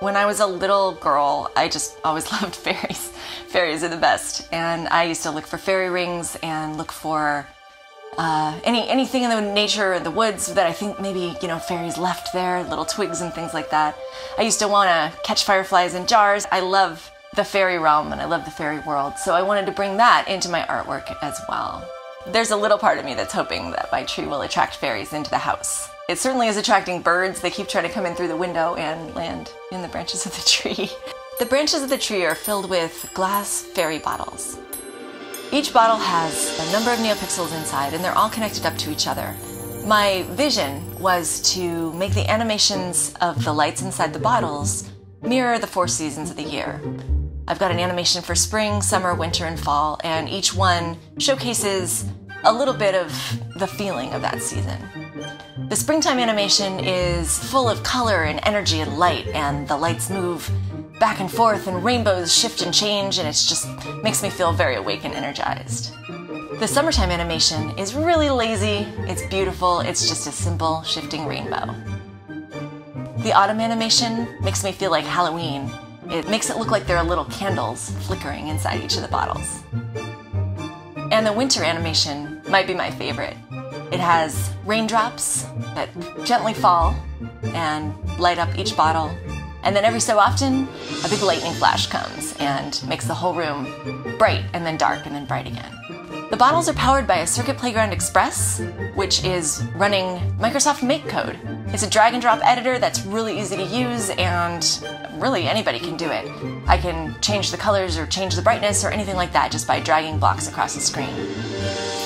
When I was a little girl, I just always loved fairies. Fairies are the best. And I used to look for fairy rings and look for uh, any anything in the nature the woods that I think maybe you know fairies left there, little twigs and things like that. I used to want to catch fireflies in jars. I love the fairy realm and I love the fairy world, so I wanted to bring that into my artwork as well. There's a little part of me that's hoping that my tree will attract fairies into the house. It certainly is attracting birds. They keep trying to come in through the window and land in the branches of the tree. The branches of the tree are filled with glass fairy bottles. Each bottle has a number of neopixels inside and they're all connected up to each other. My vision was to make the animations of the lights inside the bottles mirror the four seasons of the year. I've got an animation for spring, summer, winter, and fall, and each one showcases a little bit of the feeling of that season. The springtime animation is full of color and energy and light, and the lights move back and forth, and rainbows shift and change, and it just makes me feel very awake and energized. The summertime animation is really lazy, it's beautiful, it's just a simple shifting rainbow. The autumn animation makes me feel like Halloween. It makes it look like there are little candles flickering inside each of the bottles. And the winter animation might be my favorite. It has raindrops that gently fall and light up each bottle and then every so often, a big lightning flash comes and makes the whole room bright and then dark and then bright again. The bottles are powered by a Circuit Playground Express, which is running Microsoft MakeCode. It's a drag and drop editor that's really easy to use and really anybody can do it. I can change the colors or change the brightness or anything like that just by dragging blocks across the screen.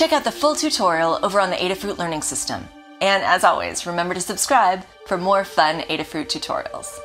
Check out the full tutorial over on the Adafruit Learning System. And as always, remember to subscribe for more fun Adafruit tutorials.